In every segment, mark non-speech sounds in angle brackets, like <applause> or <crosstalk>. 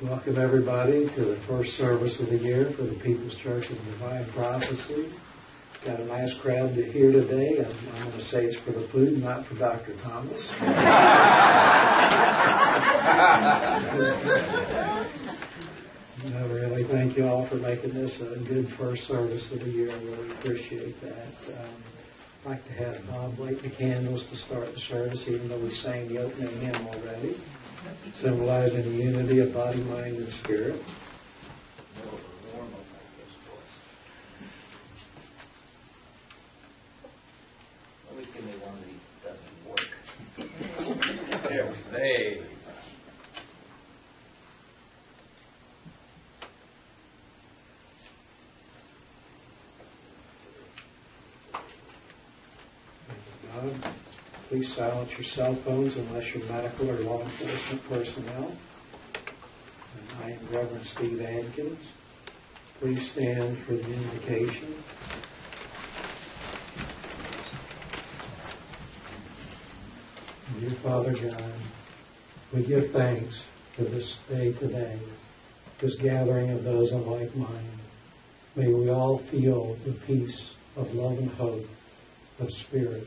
Welcome everybody to the first service of the year for the People's Church of Divine Prophecy. Got a nice crowd to here today. I'm, I'm going to say it's for the food, not for Dr. Thomas. <laughs> no, really, thank you all for making this a good first service of the year. I really appreciate that. Um, I'd like to have Bob light the candles to start the service, even though we sang the opening hymn already symbolizing the unity of body, mind, and spirit. Always give me one that doesn't work. <laughs> There, they. Thank you, God. Please silence your cell phones unless you're medical or law enforcement personnel. And I am Reverend Steve Adkins. Please stand for the invocation. Dear Father God, we give thanks for this day today, this gathering of those of like mind. May we all feel the peace of love and hope of spirit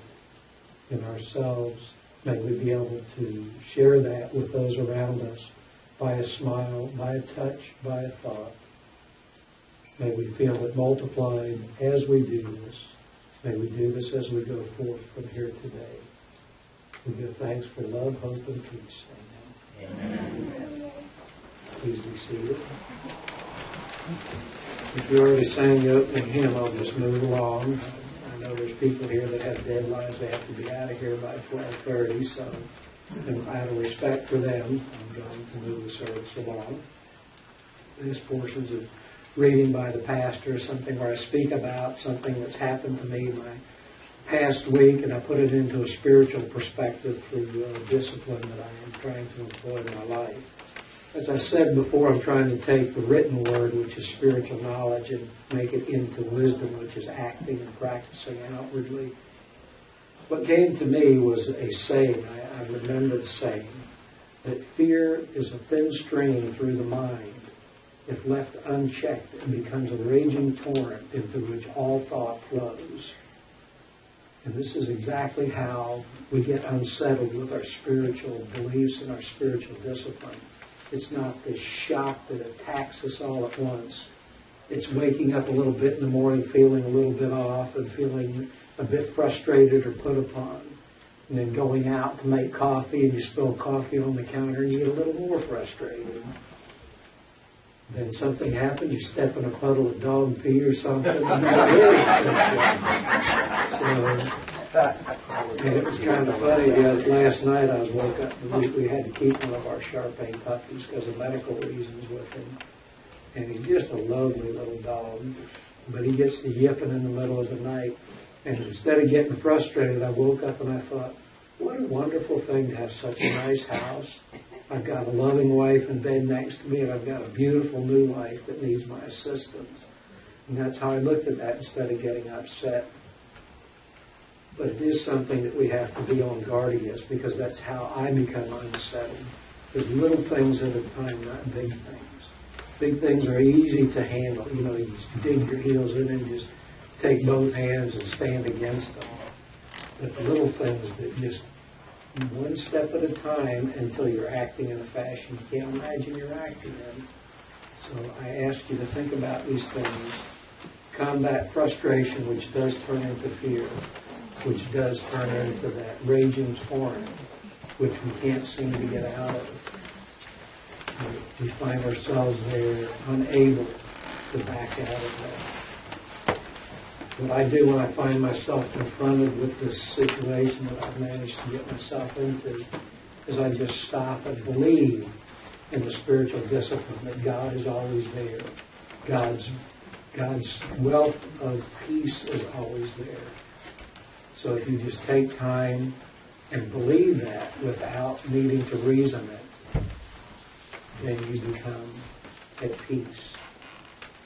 in ourselves. May we be able to share that with those around us by a smile, by a touch, by a thought. May we feel it multiplied as we do this. May we do this as we go forth from here today. We give thanks for love, hope, and peace. Amen. Please be seated. If you already sang the opening hymn, I'll just move along. Know there's people here that have deadlines, they have to be out of here by twelve thirty, so and out of respect for them, I'm going to move the service along. This portion's of reading by the pastor, something where I speak about something that's happened to me my past week, and I put it into a spiritual perspective through uh, discipline that I am trying to employ in my life. As I said before, I'm trying to take the written word, which is spiritual knowledge, and make it into wisdom, which is acting and practicing outwardly. What came to me was a saying, I, I remembered saying, that fear is a thin stream through the mind. If left unchecked, it becomes a raging torrent into which all thought flows. And this is exactly how we get unsettled with our spiritual beliefs and our spiritual discipline. It's not this shock that attacks us all at once. It's waking up a little bit in the morning, feeling a little bit off and feeling a bit frustrated or put upon. And then going out to make coffee and you spill coffee on the counter and you get a little more frustrated. Then something happens, you step in a puddle of dog pee or something, and that really <laughs> sets you. So, and it was kind of funny, other- last night I was woke up, and we, we had to keep one of our Shar-Pei puppies because of medical reasons with him. And he's just a lovely little dog, but he gets to yipping in the middle of the night. And instead of getting frustrated, I woke up and I thought, what a wonderful thing to have such a nice house. I've got a loving wife in bed next to me, and I've got a beautiful new wife that needs my assistance. And that's how I looked at that instead of getting upset. But it is something that we have to be on guard against because that's how I become unsettled. There's little things at a time, not big things. Big things are easy to handle. You know, you just dig your heels in and just take both hands and stand against them. But the little things that just one step at a time until you're acting in a fashion you can't imagine you're acting in. So I ask you to think about these things. Combat frustration, which does turn into fear, which does turn into that raging torrent, which we can't seem to get out of. We find ourselves there unable to back out of that. What I do when I find myself confronted with this situation that I've managed to get myself into is I just stop and believe in the spiritual discipline that God is always there. God's God's wealth of peace is always there. So if you just take time and believe that without needing to reason it, then you become at peace.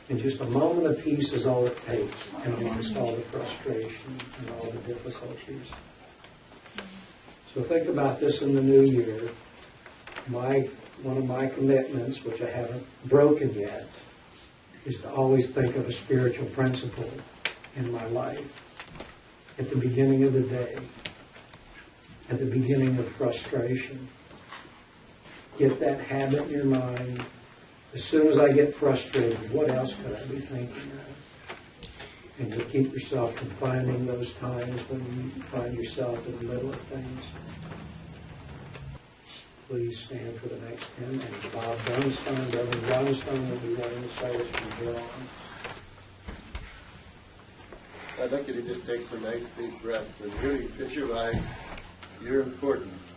And just a moment of peace is all it takes and amongst all the frustration and all the difficulties. So think about this in the new year. My one of my commitments, which I haven't broken yet, is to always think of a spiritual principle in my life at the beginning of the day, at the beginning of frustration. Get that habit in your mind. As soon as I get frustrated, what else could I be thinking of? And to keep yourself from finding those times when you find yourself in the middle of things. Please stand for the next hymn, and Bob Johnstone, Reverend Johnstone will be running the service from here on. I'd like you to just take some nice deep breaths and really visualize your importance,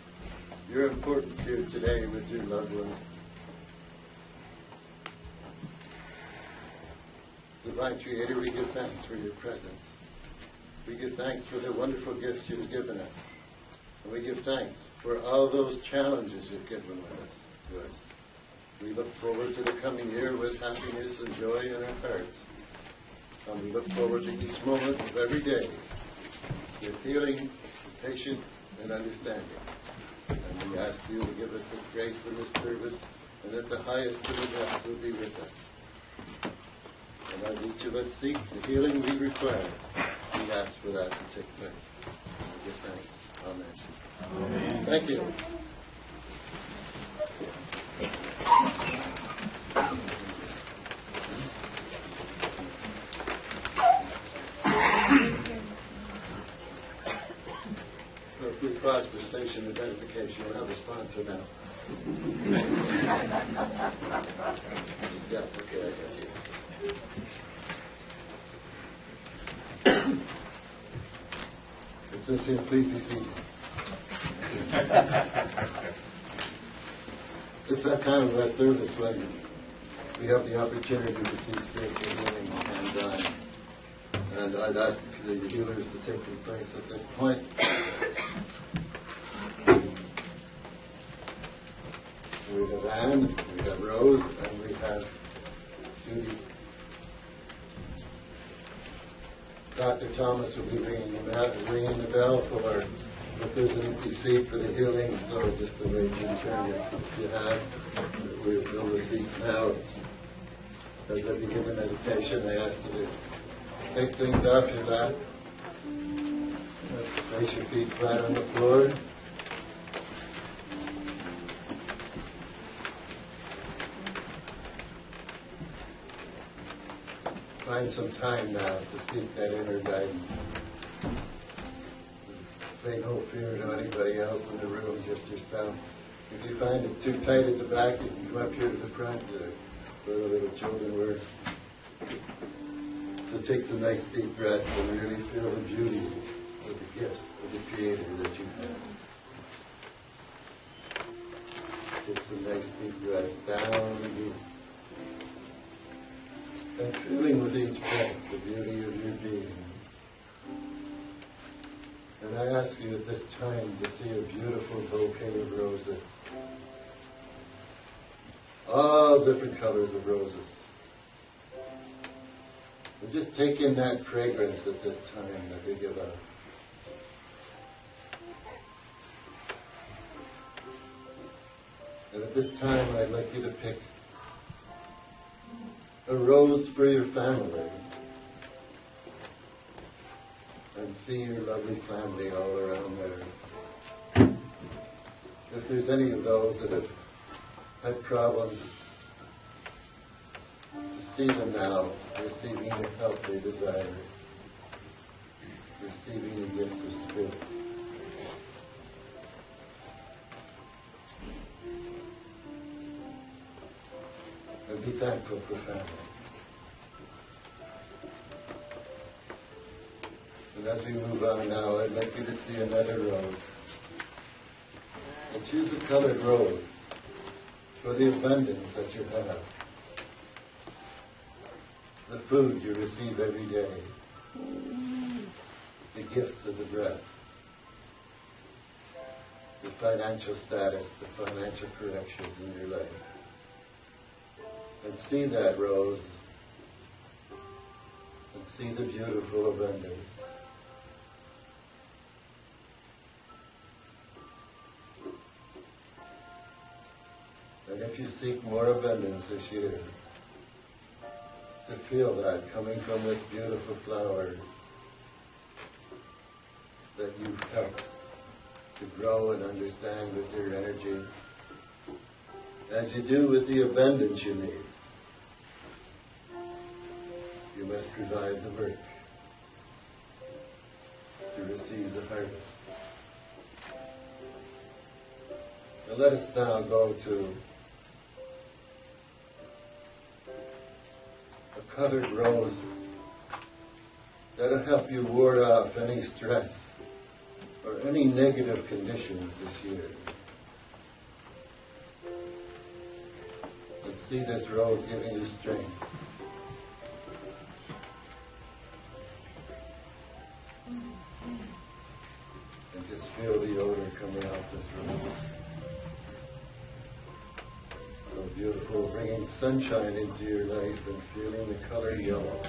your importance here today with your loved ones. Divine Creator, we give thanks for your presence. We give thanks for the wonderful gifts you've given us. And we give thanks for all those challenges you've given with us, to us. We look forward to the coming year with happiness and joy in our hearts. And we look forward to each moment of every day with healing, patience, and understanding. And we ask you to give us this grace and this service, and that the highest of the best will be with us. And as each of us seek the healing we require, we ask for that to take place. We give thanks. Amen. Thank you. Station identification, we'll have a sponsor now. <laughs> Yeah, okay, I got you. It says here, please be seated. It's that time of our service when we have the opportunity to see spiritual healing and, uh, and I'd ask the healers to take their place at this point. We have Anne, we have Rose, and we have Judy. Dr. Thomas will be ringing the bell, ringing the bell for, if there's an empty seat for the healing, so just the way you turn it, you have, we fill the seats now. As I begin the meditation, I ask you to take things off your lap. Place your feet flat on the floor. Find some time now to seek that inner guidance. Pay no fear to anybody else in the room, just yourself. If you find it's too tight at the back, you can come up here to the front where the little children were. So take some nice deep breaths and really feel the beauty of the gifts of the Creator that you have. Take some nice deep breaths down deep. And feeling with each at this time to see a beautiful bouquet of roses. All different colors of roses. And just take in that fragrance at this time that they give out. And at this time, I'd like you to pick a rose for your family see your lovely family all around there. If there's any of those that have had problems, to see them now, receiving the help they desire, receiving the gifts of spirit. And be thankful for family. And as we move on now, I'd like you to see another rose. And choose a colored rose for the abundance that you have. The food you receive every day. The gifts of the breath. The financial status, the financial corrections in your life. And see that rose. And see the beautiful abundance. If you seek more abundance this year, to feel that coming from this beautiful flower that you've helped to grow and understand with your energy, as you do with the abundance you need. You must provide the work to receive the harvest. And let us now go to colored rose that'll help you ward off any stress or any negative conditions this year. Let's see this rose giving you strength. Sunshine into your life and feeling the color yellow.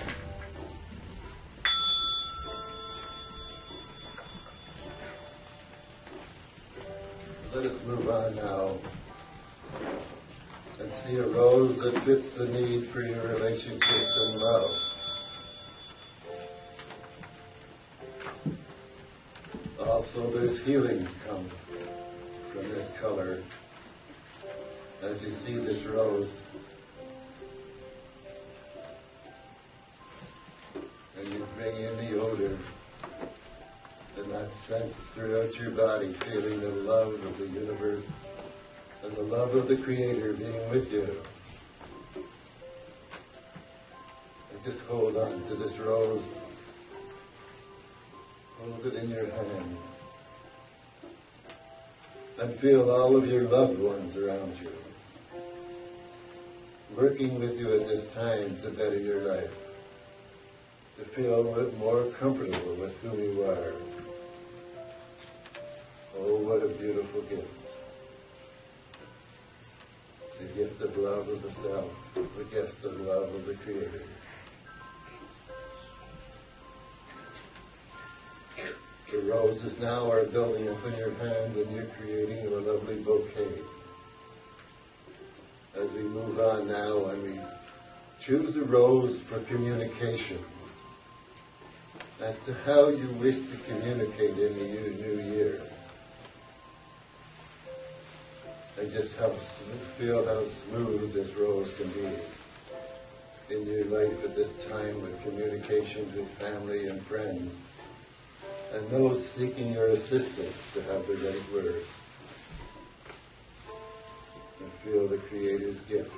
Let us move on now and see a rose that fits the need for your relationships and love. Also, there's healings throughout your body, feeling the love of the universe and the love of the Creator being with you. And just hold on to this rose. Hold it in your hand. And feel all of your loved ones around you. Working with you at this time to better your life. To feel more comfortable with who you are. Oh, what a beautiful gift. The gift of love of the self, the gift of love of the Creator. The roses now are building up in your hand and you're creating a lovely bouquet. As we move on now and we choose a rose for communication as to how you wish to communicate in the new year. And just how feel how smooth this rose can be in your life at this time with communications with family and friends and those seeking your assistance to have the right words. And feel the Creator's gift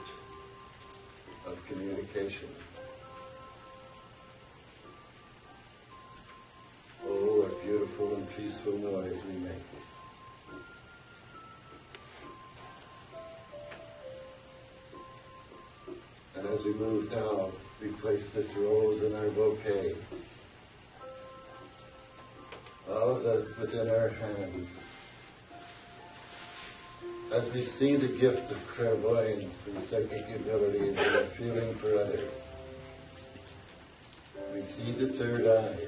of communication. Oh, what beautiful and peaceful noise we make. As we move down, we place this rose in our bouquet. All of that within our hands. As we see the gift of clairvoyance and psychic abilities and a feeling for others, we see the third eye.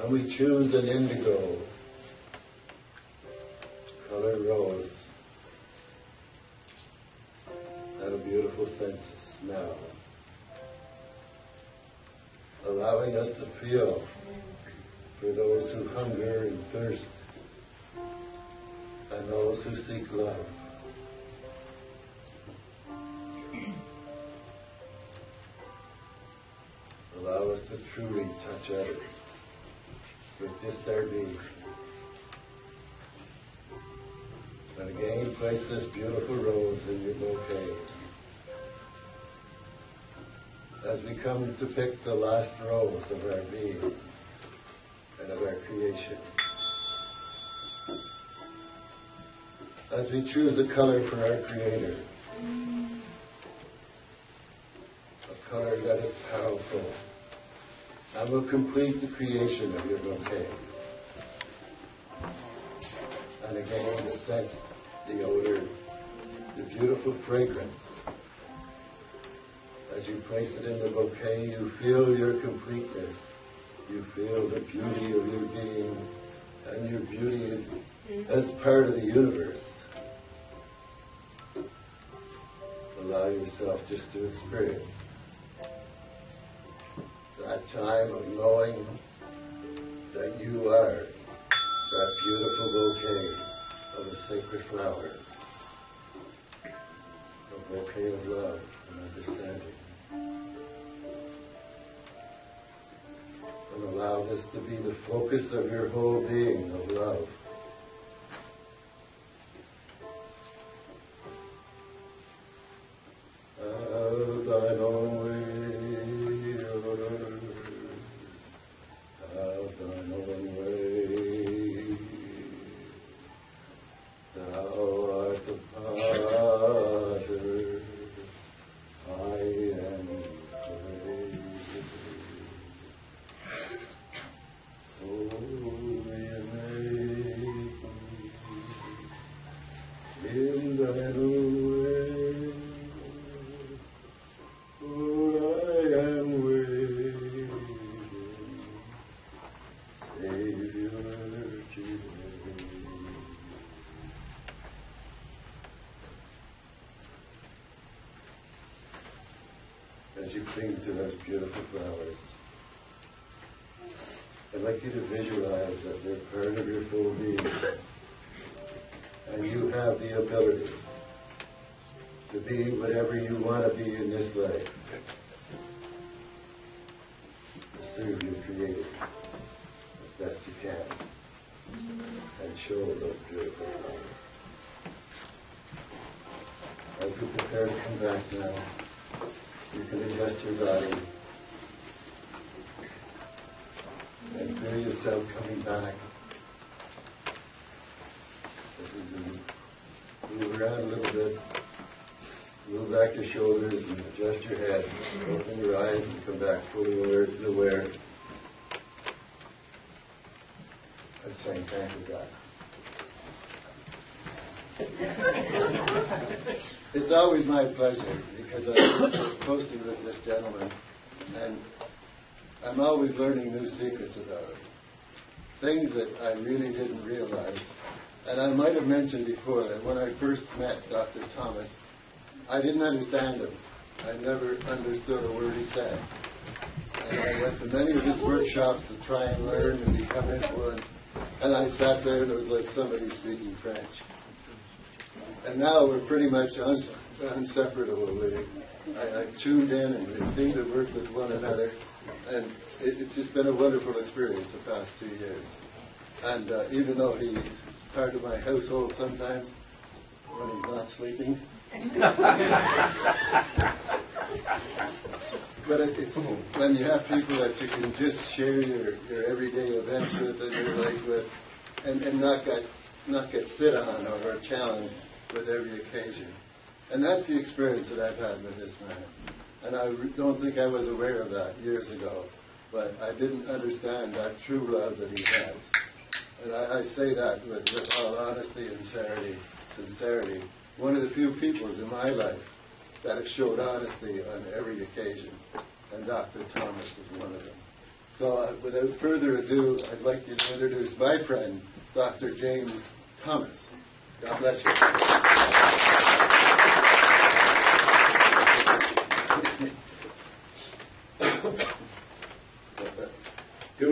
And we choose an indigo color rose. Sense of smell. Allowing us to feel for those who hunger and thirst and those who seek love. Allow us to truly touch others with just our being. And again, place this beautiful rose in your bouquet. As we come to pick the last rose of our being and of our creation. As we choose the color for our Creator, a color that is powerful and will complete the creation of your bouquet. And again, the sense, the odor, the beautiful fragrance. As you place it in the bouquet, you feel your completeness. You feel the beauty of your being and your beauty mm-hmm. as part of the universe. Allow yourself just to experience that time of knowing that you are that beautiful bouquet of a sacred flower, a bouquet of love and understanding. And allow this to be the focus of your whole being of love. As you cling to those beautiful flowers, I'd like you to visualize that they're part of your full being. And you have the ability to be whatever you want to be in this life. Serve your Creator as best you can. And show those beautiful flowers. As you prepare to come back now, you can adjust your body and feel yourself coming back. Move around a little bit, move back your shoulders and adjust your head. Open your eyes and come back fully alert and aware. And saying thank you, God. It's always my pleasure because I'm closely with this gentleman and I'm always learning new secrets about him. Things that I really didn't realize. And I might have mentioned before that when I first met Dr. Thomas, I didn't understand him. I never understood a word he said. And I went to many of his workshops to try and learn and become influenced. And I sat there and it was like somebody speaking French. And now we're pretty much uns- inseparable. We, I, I tuned in and we seem to work with one another. And it, it's just been a wonderful experience the past two years. And uh, even though he's part of my household sometimes, when he's not sleeping, but it, it's when you have people that you can just share your, your everyday events with and your life with, and, and not get not get sit on or challenged with every occasion. And that's the experience that I've had with this man. And I don't think I was aware of that years ago, but I didn't understand that true love that he has. And I, I say that with, with all honesty and sincerity. One of the few people in my life that have showed honesty on every occasion, and Dr. Thomas is one of them. So uh, without further ado, I'd like you to introduce my friend, Dr. James Thomas. God bless you.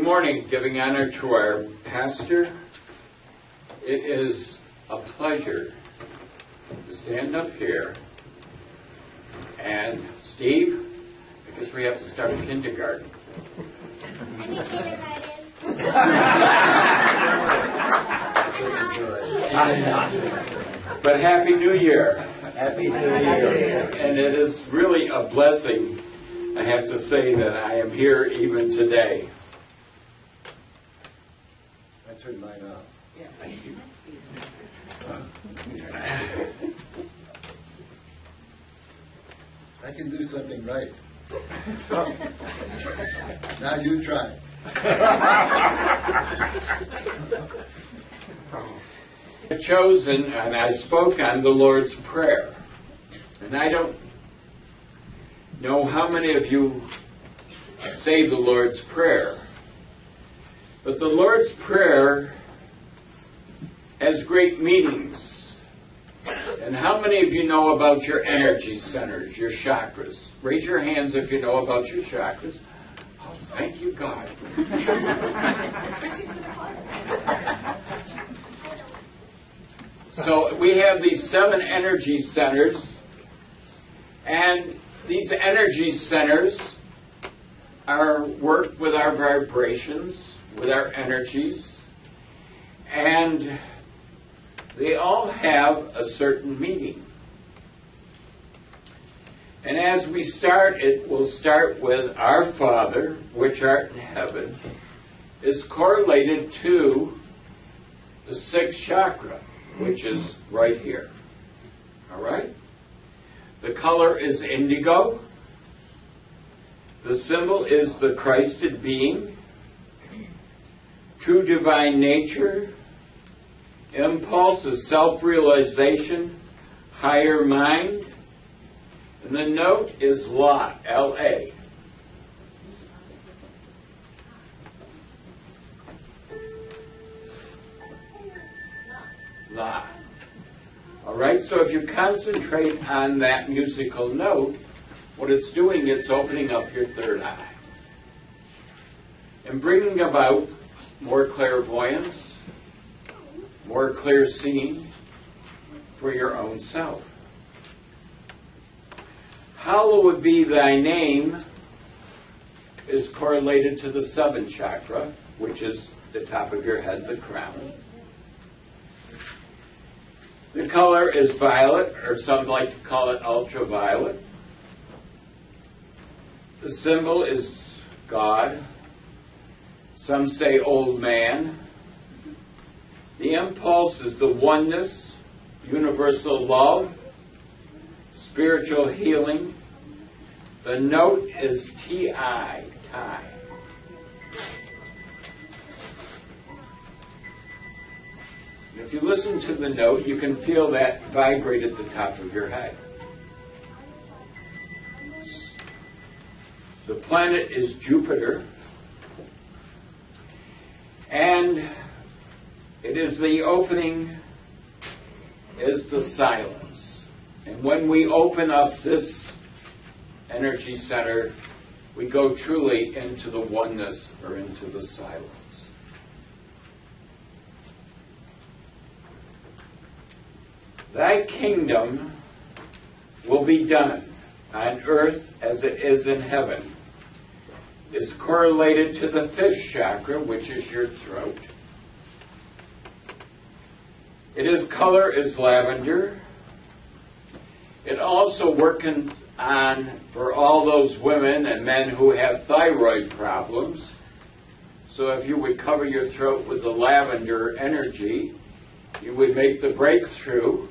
Morning, giving honor to our pastor. It is a pleasure to stand up here. And Steve, I guess we have to start kindergarten. <laughs> But Happy New Year. Happy New Year. And it is really a blessing, I have to say, that I am here even today. Mine off. I can do something right. <laughs> now you try. <laughs> I've chosen and I spoke on the Lord's Prayer. And I don't know how many of you say the Lord's Prayer. But the Lord's Prayer has great meanings. And how many of you know about your energy centers, your chakras? Raise your hands if you know about your chakras. Oh, thank you, God. <laughs> so we have these seven energy centers, and these energy centers are work with our vibrations, with our energies, and they all have a certain meaning. And as we start, it will start with Our Father, which art in heaven, is correlated to the sixth chakra, which is right here. All right? The color is indigo. The symbol is the Christed being. True divine nature. Impulse of self realization, higher mind. And the note is La, L A. La. All right, so if you concentrate on that musical note, what it's doing, it's opening up your third eye and bringing about more clairvoyance, more clear seeing for your own self. Hallowed be thy name is correlated to the seventh chakra, which is the top of your head, the crown. The color is violet, or some like to call it ultraviolet. The symbol is God. Some say old man. The impulse is the oneness, universal love, spiritual healing. The note is T-I, tie. If you listen to the note, you can feel that vibrate at the top of your head. The planet is Jupiter. And it is the opening, is the silence. And when we open up this energy center, we go truly into the oneness or into the silence. Thy kingdom will be done on earth as it is in heaven. Is correlated to the fifth chakra, which is your throat. It is color is lavender. It also working on for all those women and men who have thyroid problems. So if you would cover your throat with the lavender energy, you would make the breakthrough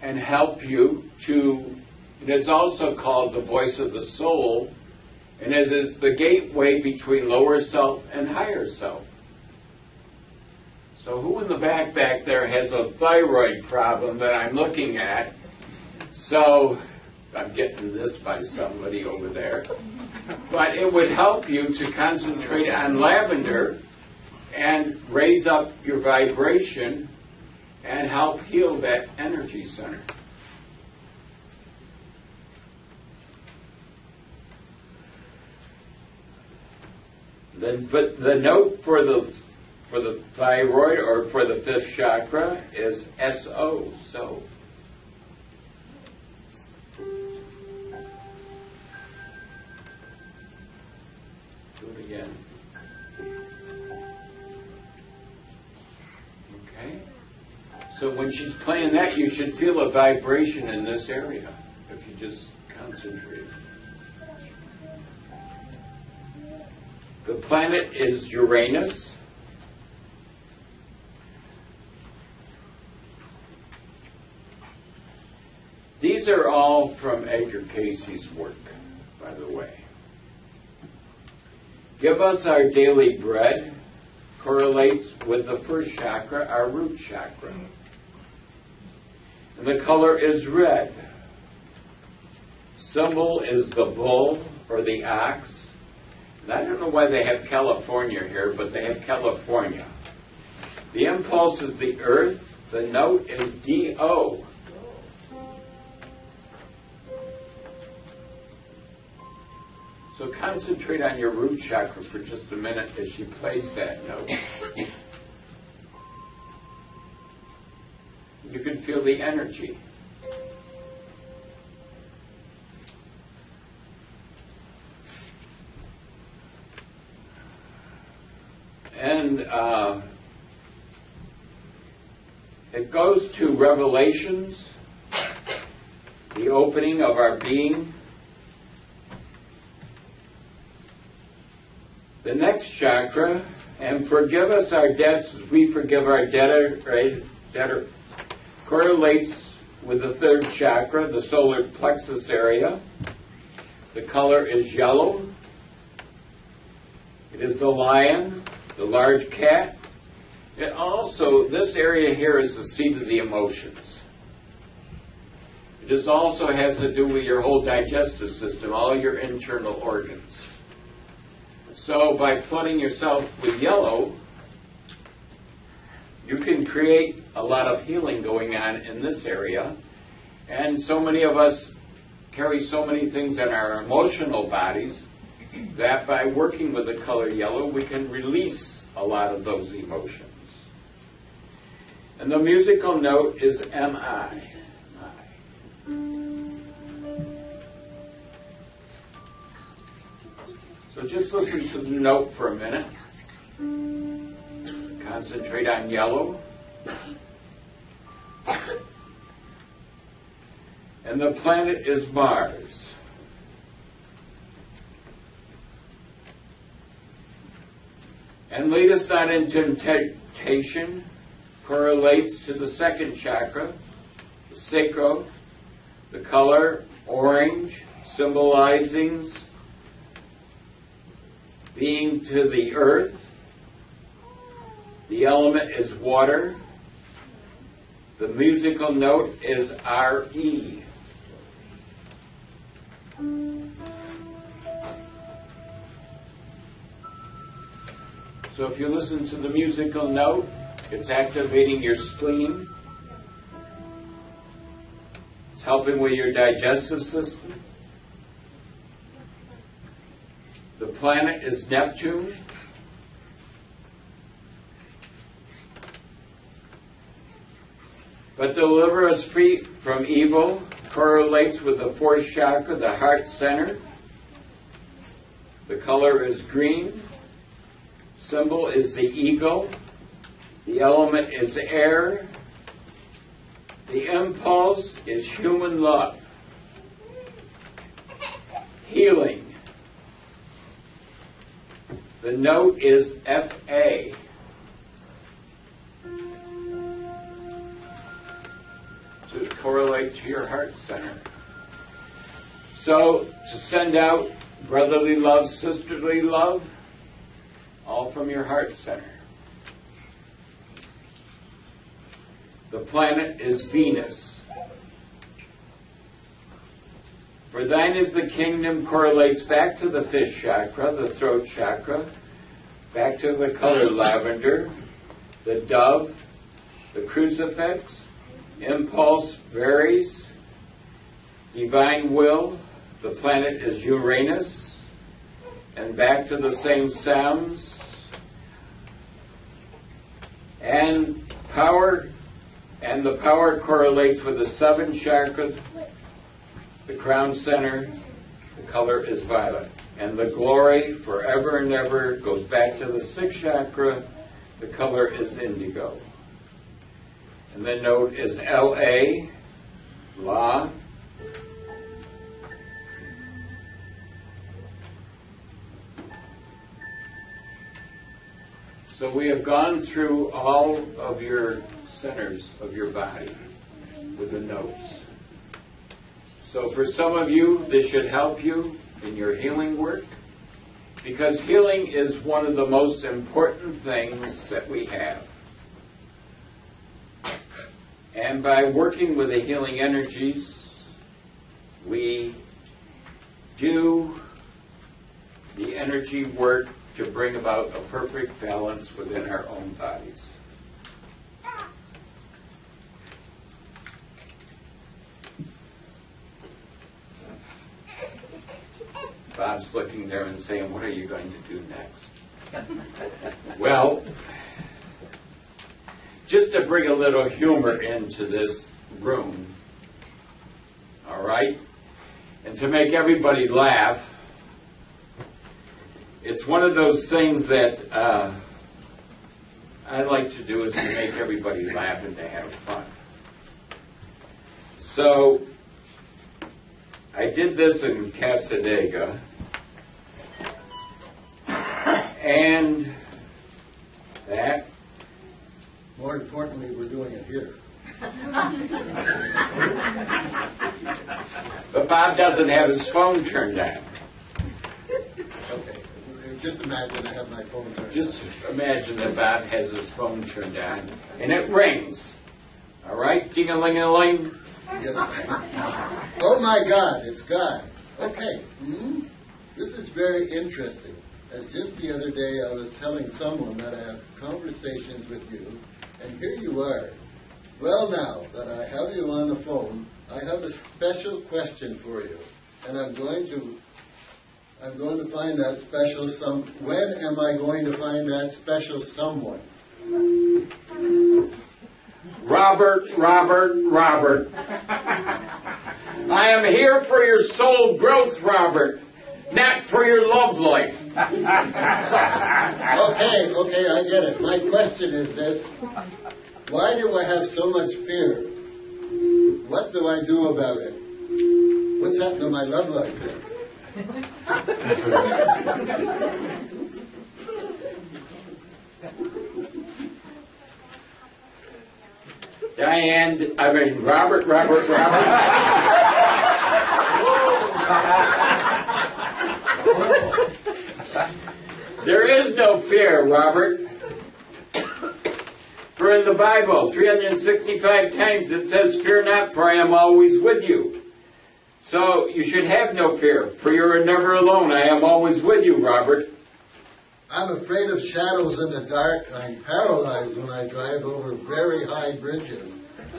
and help you to, and it's also called the voice of the soul, and it is the gateway between lower self and higher self. So who in the back back there has a thyroid problem that I'm looking at? So I'm getting this by somebody over there. But it would help you to concentrate on lavender and raise up your vibration and help heal that energy center. Then the note for the for the thyroid or for the fifth chakra is SO, so. Do it again. Okay? So when she's playing that, you should feel a vibration in this area if you just concentrate. The planet is Uranus. These are all from Edgar Cayce's work, by the way. Give us our daily bread correlates with the first chakra, our root chakra. And the color is red. Symbol is the bull or the ox. And I don't know why they have California here, but they have California. The impulse is the earth. The note is D-O. So concentrate on your root chakra for just a minute as she plays that note. You can feel the energy. And uh, it goes to Revelations, the opening of our being. The next chakra, and forgive us our debts as we forgive our debtor, right, debtor, correlates with the third chakra, the solar plexus area. The color is yellow. It is the lion, the large cat. It also, this area here is the seat of the emotions. It is also has to do with your whole digestive system, all your internal organs. So by flooding yourself with yellow, you can create a lot of healing going on in this area. And so many of us carry so many things in our emotional bodies that by working with the color yellow, we can release a lot of those emotions. And the musical note is MI. So just listen to the note for a minute. Concentrate on yellow. And the planet is Mars. And lead us not into temptation correlates to the second chakra, the sacral, the color orange, symbolizing being to the earth. The element is water. The musical note is R-E. So if you listen to the musical note, it's activating your spleen. It's helping with your digestive system. The planet is Neptune. But deliver us free from evil correlates with the fourth chakra, the heart center. The color is green. Symbol is the eagle. The element is air. The impulse is human love. Healing. The note is FA. To correlate to your heart center. So, to send out brotherly love, sisterly love, all from your heart center. The planet is Venus. For thine is the kingdom correlates back to the fifth chakra, the throat chakra, back to the color lavender, the dove, the crucifix, impulse varies, divine will, the planet is Uranus, and back to the same sounds, and power, and the power correlates with the seven chakras, the crown center, the color is violet. And the glory forever and ever goes back to the sixth chakra, the color is indigo. And the note is LA, La. So we have gone through all of your centers of your body with the notes. So for some of you, this should help you in your healing work because healing is one of the most important things that we have. And by working with the healing energies, we do the energy work to bring about a perfect balance within our own bodies. Bob's looking there and saying, what are you going to do next? <laughs> well, just to bring a little humor into this room, all right, and to make everybody laugh, it's one of those things that uh, I like to do is to make everybody laugh and to have fun. So I did this in Cassadaga, and that More importantly, we're doing it here. But Bob doesn't have his phone turned on. Just imagine I have my phone turned on. Just imagine that Bob has his phone turned on and it rings. All right, ding-a-ling-a-ling. Yes. Oh my God, it's God. Okay. hmm This is very interesting. As just the other day, I was telling someone that I have conversations with you, and here you are. Well, now that I have you on the phone, I have a special question for you, and I'm going to. I'm going to find that special some. When am I going to find that special someone? Robert, Robert, Robert. I am here for your soul growth, Robert, not for your love life. Okay, okay, I get it. My question is this Why do I have so much fear? What do I do about it? What's happened to my love life here? Diane, I mean, Robert, Robert, Robert. there is no fear, Robert. For in the Bible, 365 times it says, Fear not, for I am always with you. So you should have no fear, for you are never alone. I am always with you, Robert. I'm afraid of shadows in the dark. I'm paralyzed when I drive over very high bridges.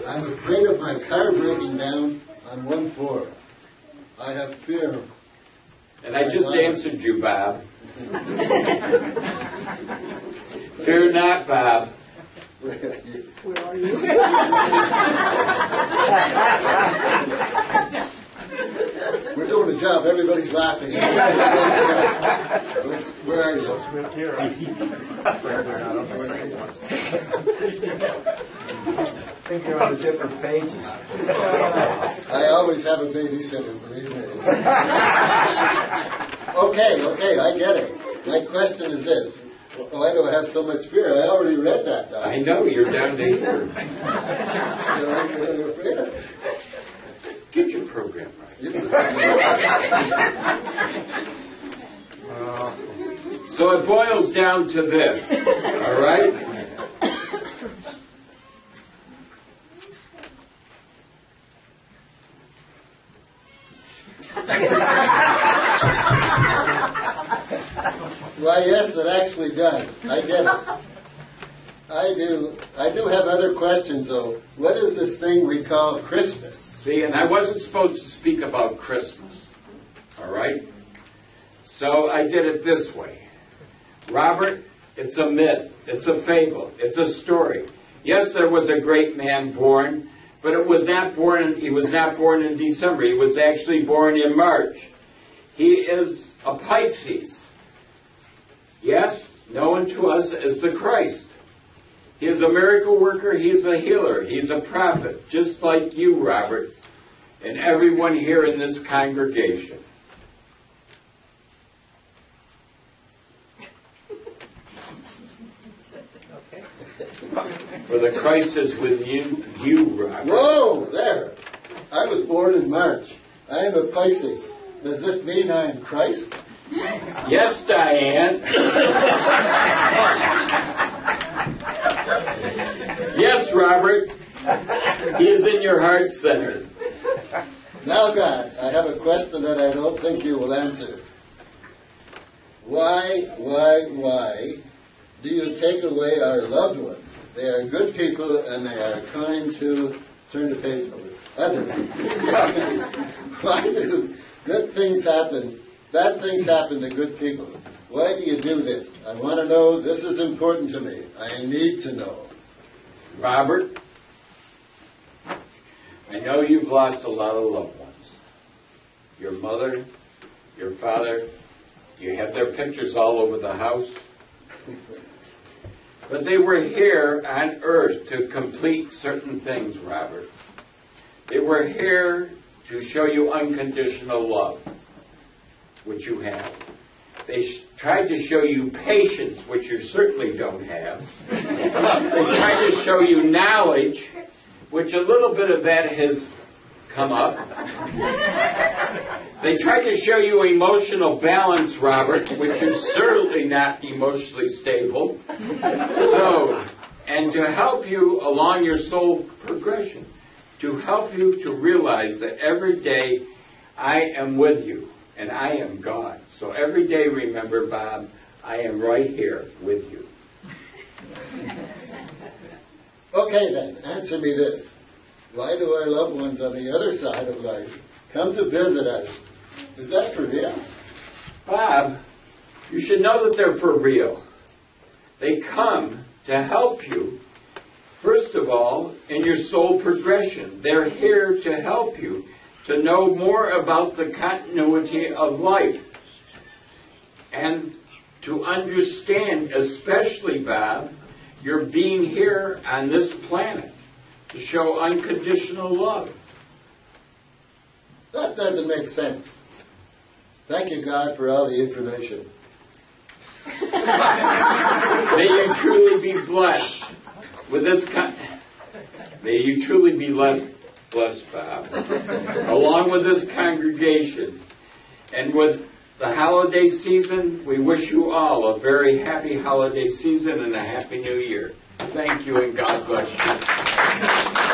I'm afraid of my car breaking down on one floor. I have fear. And I just answered you, Bob. Fear not, Bob. Where are doing <laughs> a job. Everybody's laughing. <laughs> Where are you? Here. I <laughs> think you're on the different pages. I always have a babysitter, believe me. <laughs> okay, okay, I get it. My question is this. Why do I have so much fear? I already read that, Doc. I know you're down to here. You So it boils down to this, all right? Why, yes, it actually does. I get it. I do. I do have other questions, though. What is this thing we call Christmas? See, and I wasn't supposed to speak about Christmas, all right? So I did it this way. Robert, it's a myth, it's a fable, it's a story. Yes, there was a great man born, but it was not born. He was not born in December. He was actually born in March. He is a Pisces. Yes, known to us as the Christ. He is a miracle worker. He's a healer. He's a prophet, just like you, Robert, and everyone here in this congregation. For the Christ is with you, you, Robert. Whoa, there. I was born in March. I am a Pisces. Does this mean I am Christ? Yes, Diane. yes, Robert. He is in your heart center. Now, God, I have a question that I don't think you will answer. Why, why, why do you take away our loved ones? They are good people and they are kind to turn the page over. Other. <laughs> People. Why do good things happen Bad things happen to good people. Why do you do this? I want to know. This is important to me. I need to know. Robert, I know you've lost a lot of loved ones. Your mother, your father, you have their pictures all over the house. But they were here on earth to complete certain things, Robert. They were here to show you unconditional love, which you have. They tried to show you patience, which you certainly don't have. they tried to show you knowledge, which a little bit of that has come up. They tried to show you emotional balance, Robert, which is certainly not emotionally stable. So, and to help you along your soul progression, to help you to realize that every day I am with you and I am God. So every day remember, Bob, I am right here with you. Okay, then, answer me this. Why do our loved ones on the other side of life come to visit us? Is that for real? Bob, you should know that they're for real. They come to help you, first of all, in your soul progression. They're here to help you to know more about the continuity of life and to understand, especially, Bob, your being here on this planet to show unconditional love. That doesn't make sense. Thank you, God, for all the information. <laughs> May you truly be blessed with this. Con- May you truly be blessed, blessed, Bob, along with this congregation, and with the holiday season. We wish you all a very happy holiday season and a happy New Year. Thank you, and God bless you.